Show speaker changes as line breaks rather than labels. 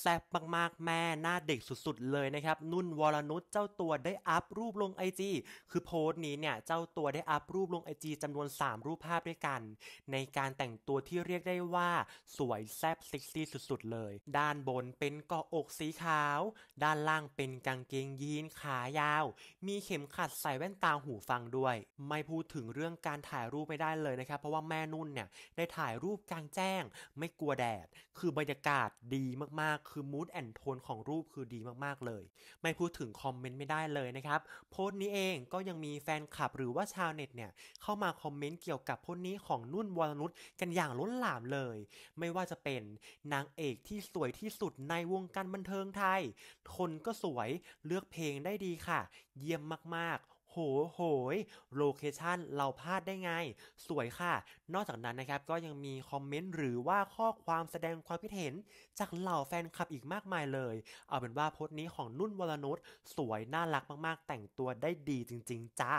แซ่บมากๆแม่หน้าเด็กสุดๆเลยนะครับ นุ่นวรนุชเจ้าตัวได้อัพรูปลงไอจีคือโพสต์นี้เนี่ย เจ้าตัวได้อัพรูปลงไอจีจำนวน 3 รูปภาพด้วยกัน ในการแต่งตัวที่เรียกได้ว่า สวยแซ่บเซ็กซี่สุดๆเลย ด้านบนเป็นเกาะอกสีขาว ด้านล่างเป็นกางเกงยีนขายาว มีเข็มขัดใส่แว่นตาหูฟังด้วย ไม่พูดถึงเรื่องการถ่ายรูปไม่ได้เลยนะครับ เพราะว่าแม่นุ่นเนี่ยได้ถ่ายรูปกลางแจ้ง ไม่กลัวแดด คือบรรยากาศดีมากากๆ คือมูดแอนโทนของรูปคือดีมากๆเลย ไม่พูดถึงคอมเมนต์ไม่ได้เลยนะครับ โพสต์นี้เองก็ยังมีแฟนคลับหรือว่าชาวเน็ตเนี่ยเข้ามาคอมเมนต์เกี่ยวกับโพสต์นี้ของนุ่นวรนุชกันอย่างล้นหลามเลย ไม่ว่าจะเป็นนางเอกที่สวยที่สุดในวงการบันเทิงไทย คนก็สวยเลือกเพลงได้ดีค่ะ เยี่ยมมากๆ โหโหยโลเคชันเราพลาดได้ไง สวยค่ะ นอกจากนั้นนะครับก็ยังมีคอมเมนต์หรือว่าข้อความแสดงความคิดเห็น จากเหล่าแฟนคลับอีกมากมายเลย เอาเป็นว่าโพสต์นี้ของนุ่นวรนุชสวยน่ารักมากๆ แต่งตัวได้ดีจริง ๆ จ้า